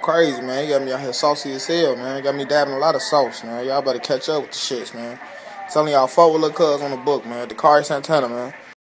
crazy, man. You got me out here saucy as hell, man. You got me dabbing a lot of sauce, man. Y'all better catch up with the shits, man. telling y'all, fuck with Lil Cuz on the book, man. The Dakarai Santana, man.